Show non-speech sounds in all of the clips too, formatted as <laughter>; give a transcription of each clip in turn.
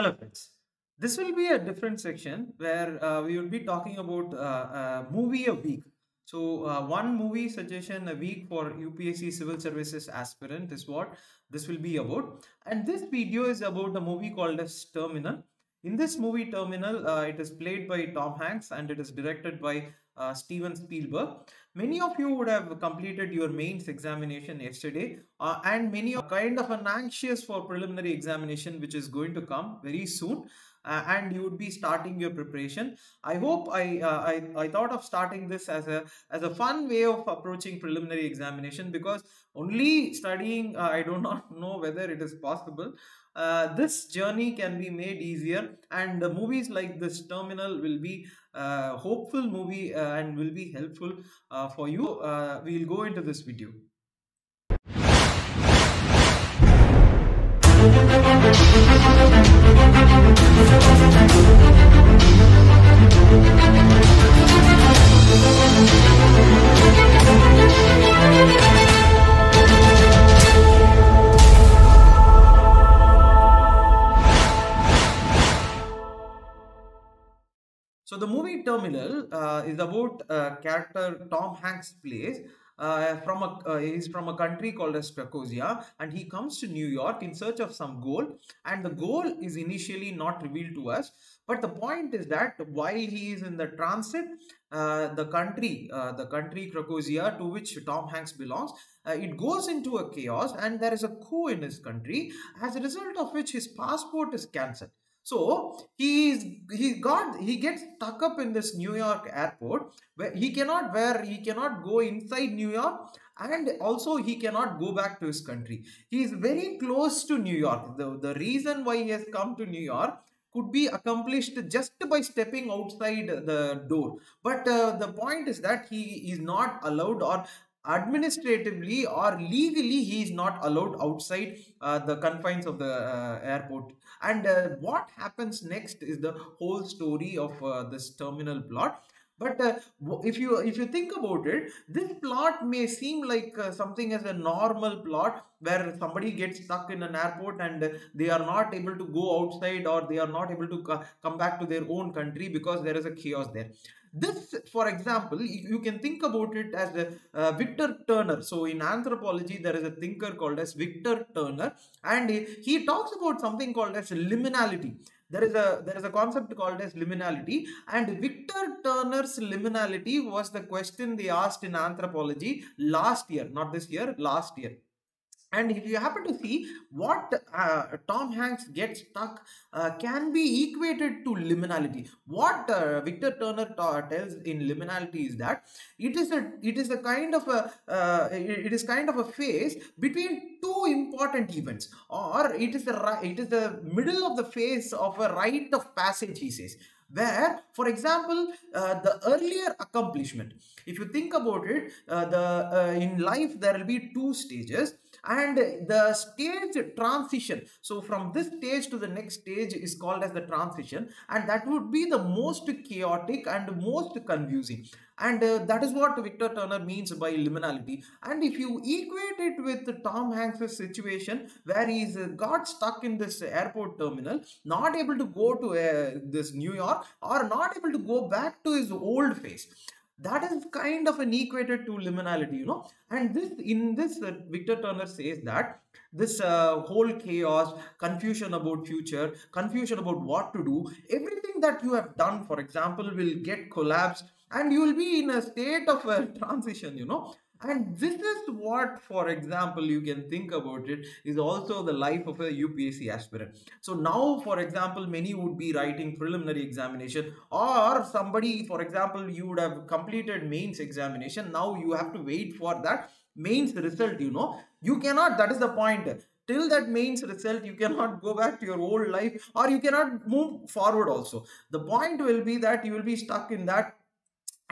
Hello friends. This will be a different section where uh, we will be talking about uh, a movie a week. So uh, one movie suggestion a week for UPSC civil services aspirant is what this will be about. And this video is about a movie called as Terminal. In this movie Terminal, uh, it is played by Tom Hanks and it is directed by uh, Steven Spielberg. Many of you would have completed your mains examination yesterday uh, and many are kind of an anxious for preliminary examination which is going to come very soon uh, and you would be starting your preparation. I hope I, uh, I i thought of starting this as a as a fun way of approaching preliminary examination because only studying uh, i do <laughs> not know whether it is possible. Uh, this journey can be made easier and the movies like this terminal will be a hopeful movie uh, and will be helpful uh, for you. Uh, we'll go into this video So the movie Terminal uh, is about a character Tom Hanks plays. Uh, from a uh, he's from a country called as Krakozhia, and he comes to New York in search of some gold. And the goal is initially not revealed to us, but the point is that while he is in the transit, uh, the country, uh, the country Krakozhia to which Tom Hanks belongs, uh, it goes into a chaos, and there is a coup in his country, as a result of which his passport is cancelled. So he's he got he gets stuck up in this New York airport where he cannot where he cannot go inside New York and also he cannot go back to his country. He is very close to New York. The, the reason why he has come to New York could be accomplished just by stepping outside the door. But uh, the point is that he is not allowed or administratively or legally he is not allowed outside uh, the confines of the uh, airport. And uh, what happens next is the whole story of uh, this terminal plot but uh, if you if you think about it this plot may seem like uh, something as a normal plot where somebody gets stuck in an airport and they are not able to go outside or they are not able to come back to their own country because there is a chaos there. This for example you can think about it as a, uh, victor turner. So in anthropology there is a thinker called as victor turner and he talks about something called as liminality there is a there is a concept called as liminality. And victor turner's liminality was the question they asked in anthropology last year not this year last year and if you happen to see what uh, Tom Hanks gets stuck uh, can be equated to liminality. What uh, Victor Turner tells in liminality is that it is a it is a kind of a uh, it is kind of a phase between two important events, or it is the it is the middle of the phase of a rite of passage. He says where for example uh, the earlier accomplishment if you think about it uh, the uh, in life there will be two stages and the stage transition. So from this stage to the next stage is called as the transition and that would be the most chaotic and most confusing and uh, that is what Victor Turner means by liminality. And if you equate it with Tom Hanks' situation where he's uh, got stuck in this airport terminal not able to go to uh, this New York or not able to go back to his old face that is kind of an equated to liminality you know? And this in this uh, victor turner says that this uh, whole chaos confusion about future confusion about what to do everything that you have done for example will get collapsed and you will be in a state of a transition you know and this is what, for example, you can think about it is also the life of a UPSC aspirant. So now, for example, many would be writing preliminary examination or somebody, for example, you would have completed mains examination. Now you have to wait for that mains result, you know. You cannot, that is the point till that mains result you cannot go back to your old life or you cannot move forward also the point will be that you will be stuck in that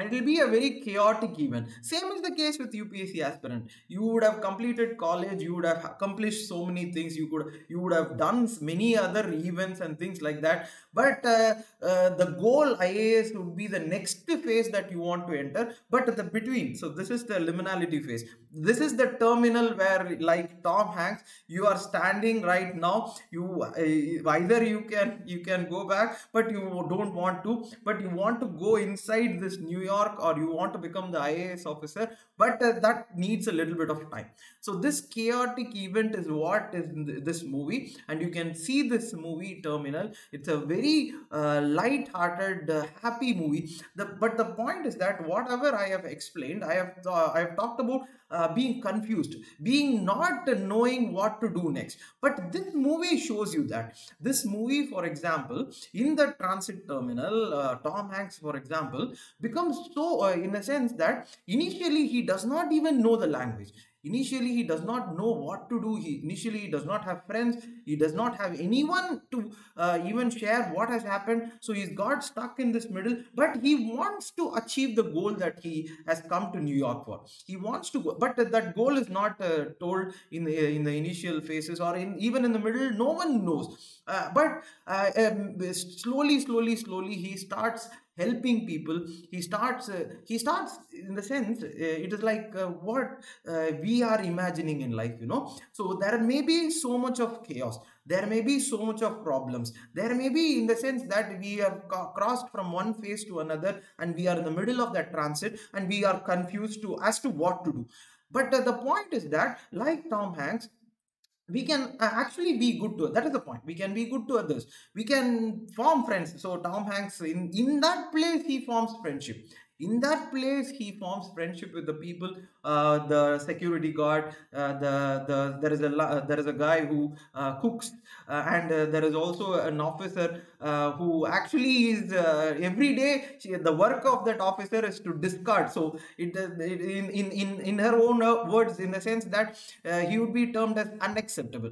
it will be a very chaotic event. Same is the case with upsc aspirant. You would have completed college you would have accomplished so many things you could you would have done many other events and things like that. But uh, uh, the goal ias would be the next phase that you want to enter but the between. So this is the liminality phase. This is the terminal where like tom hanks you are standing right now. You uh, either you can you can go back but you don't want to. But you want to go inside this new York or you want to become the IAS officer, but uh, that needs a little bit of time. So this chaotic event is what is this movie, and you can see this movie Terminal. It's a very uh, light-hearted, uh, happy movie. The, but the point is that whatever I have explained, I have I have talked about uh, being confused, being not knowing what to do next. But this movie shows you that. This movie, for example, in the transit terminal, uh, Tom Hanks, for example, becomes so, uh, in a sense, that initially he does not even know the language initially he does not know what to do. He initially he does not have friends. He does not have anyone to uh, even share what has happened. So he's got stuck in this middle but he wants to achieve the goal that he has come to new york for. He wants to go but that goal is not uh, told in the in the initial phases or in even in the middle. No one knows. Uh, but uh, um, slowly slowly slowly he starts helping people he starts uh, he starts in the sense uh, it is like uh, what uh, we are imagining in life you know? So there may be so much of chaos there may be so much of problems there may be in the sense that we have crossed from one phase to another and we are in the middle of that transit and we are confused to as to what to do. But uh, the point is that like tom hanks we can uh, actually be good to that is the point. We can be good to others. We can form friends. So tom hanks in in that place he forms friendship in that place he forms friendship with the people uh, the security guard uh, the the there is a uh, there is a guy who uh, cooks uh, and uh, there is also an officer who actually is every day she, the work of that officer is to discard. So it, it in, in in in her own words in the sense that he would be termed as unacceptable.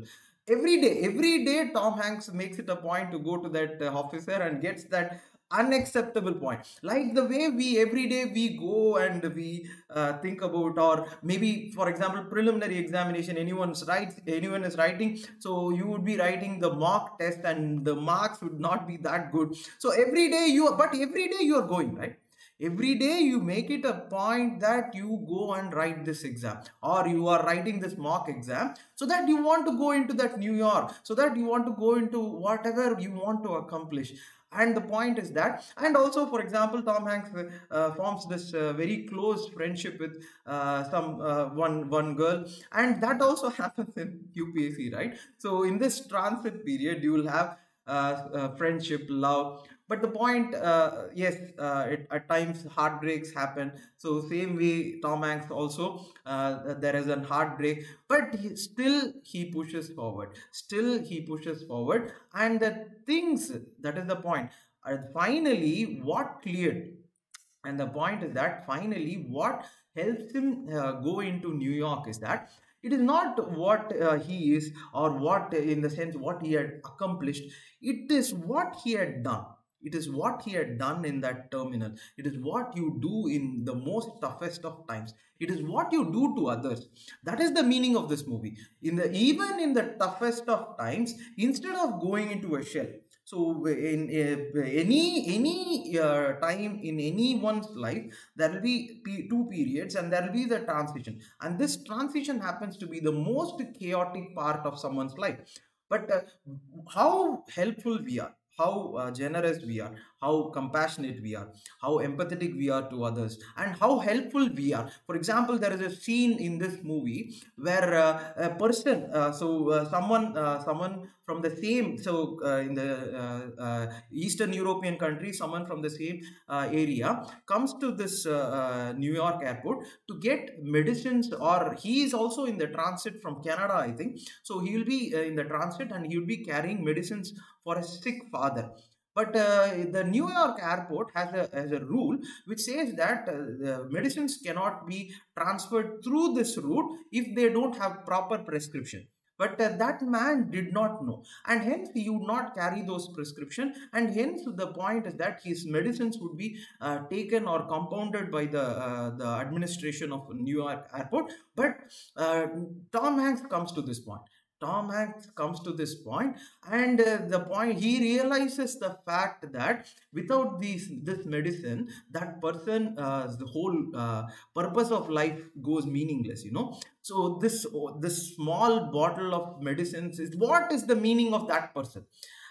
Every day every day tom hanks makes it a point to go to that officer and gets that unacceptable point. Like the way we every day we go and we uh, think about or maybe for example preliminary examination anyone's writes anyone is writing so you would be writing the mock test and the marks would not be that good. So every day you but every day you are going right? Every day you make it a point that you go and write this exam or you are writing this mock exam so that you want to go into that new york so that you want to go into whatever you want to accomplish and the point is that and also for example tom hanks uh, forms this uh, very close friendship with uh, some uh, one one girl. And that also <laughs> happens in upsc right? So in this transit period you will have uh, uh, friendship love but the point uh, yes uh, it, at times heartbreaks happen. So same way tom hanks also uh, there is a heartbreak but he, still he pushes forward still he pushes forward. And the things that is the point. And finally what cleared? And the point is that finally what helps him uh, go into new york is that it is not what uh, he is or what in the sense what he had accomplished. It is what he had done it is what he had done in that terminal. It is what you do in the most toughest of times. It is what you do to others. That is the meaning of this movie. In the even in the toughest of times, instead of going into a shell. So in uh, any any uh, time in anyone's life, there will be two periods, and there will be the transition. And this transition happens to be the most chaotic part of someone's life. But uh, how helpful we are how uh, generous we are how compassionate we are how empathetic we are to others and how helpful we are. For example there is a scene in this movie where uh, a person uh, so uh, someone uh, someone from the same so uh, in the eastern european country someone from the same area comes to this new york airport to get medicines or he is also in the transit from canada i think. So he will be in the transit and he will be carrying medicines for a sick father but uh, the New York airport has a, has a rule which says that uh, the medicines cannot be transferred through this route if they don't have proper prescription. but uh, that man did not know. And hence he would not carry those prescription. And hence the point is that his medicines would be uh, taken or compounded by the uh, the administration of new york airport. But uh, tom hanks comes to this point Tom Hanks comes to this point, and uh, the point he realizes the fact that without these this medicine, that person uh, the whole uh, purpose of life goes meaningless. You know, so this this small bottle of medicines is what is the meaning of that person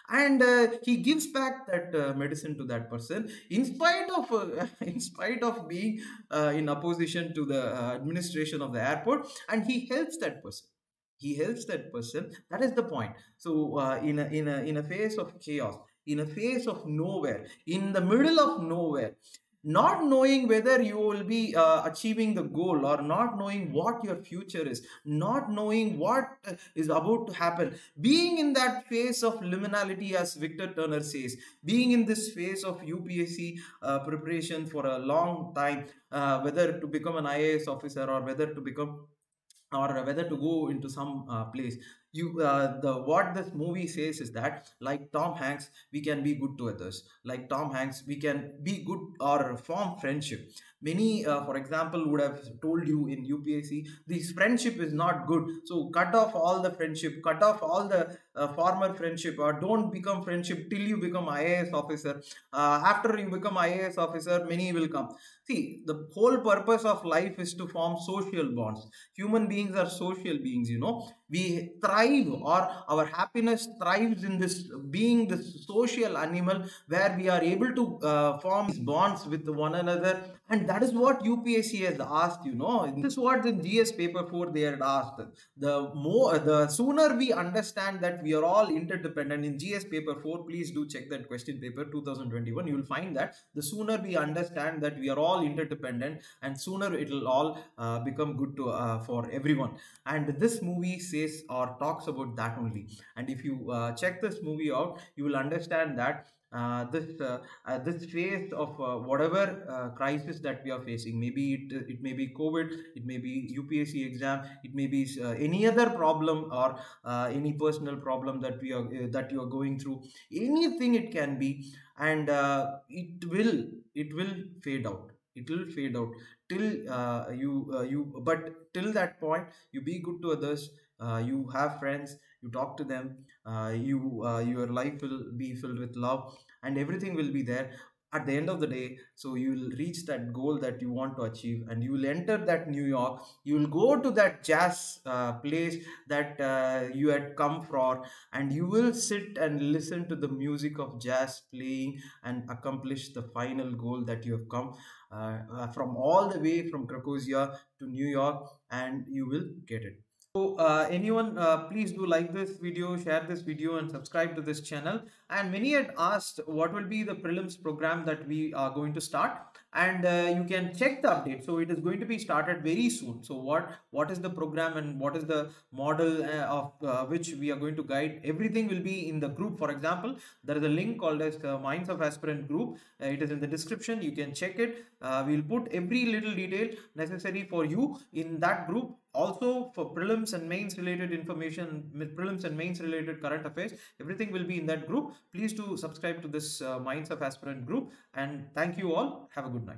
and uh, he gives back that uh, medicine to that person in spite of uh, <laughs> in spite of being uh, in opposition to the uh, administration of the airport and he helps that person he helps that person. That is the point. So uh, in a in a in a phase of chaos in a phase of nowhere in the middle of nowhere not knowing whether you will be uh, achieving the goal or not knowing what your future is not knowing what is about to happen being in that phase of liminality as victor turner says being in this phase of upsc uh, preparation for a long time uh, whether to become an ias officer or whether to become or whether to go into some uh, place you uh, the what this movie says is that like tom hanks we can be good to others. Like tom hanks we can be good or form friendship many uh, for example would have told you in upsc this friendship is not good. So cut off all the friendship cut off all the uh, former friendship or don't become friendship till you become ias officer. Uh, after you become ias officer many will come. See the whole purpose of life is to form social bonds. Human beings are social beings you know. We thrive or our happiness thrives in this being this social animal where we are able to uh, form these bonds with one another and that is what upsc has asked you know. This is what in gs paper 4 they had asked. The more the sooner we understand that we are all interdependent in gs paper 4 please do check that question paper 2021 you will find that the sooner we understand that we are all interdependent and sooner it will all uh, become good to uh, for everyone. And this movie says or talks about that only. And if you uh, check this movie out you will understand that this uh, uh, this phase of uh, whatever uh, crisis that we are facing maybe it, it may be covid it may be upsc exam it may be uh, any other problem or uh, any personal problem that we are uh, that you are going through anything it can be and uh, it will it will fade out. It will fade out till uh, you uh, you but till that point you be good to others uh, you have friends you talk to them uh, you uh, your life will be filled with love and everything will be there at the end of the day. So you will reach that goal that you want to achieve and you will enter that new york. You will go to that jazz uh, place that uh, you had come for and you will sit and listen to the music of jazz playing and accomplish the final goal that you have come uh, uh, from all the way from Krakozhia to new york and you will get it so uh, anyone, uh, please do like this video, share this video and subscribe to this channel. And many had asked what will be the prelims program that we are going to start and uh, you can check the update. So it is going to be started very soon. So what, what is the program and what is the model uh, of uh, which we are going to guide? Everything will be in the group. For example, there is a link called as the Minds of Aspirant group. Uh, it is in the description. You can check it. we'll put every little detail necessary for you in that group also for prelims and mains related information prelims and mains related current affairs everything will be in that group. Please do subscribe to this uh, minds of aspirant group and thank you all. Have a good night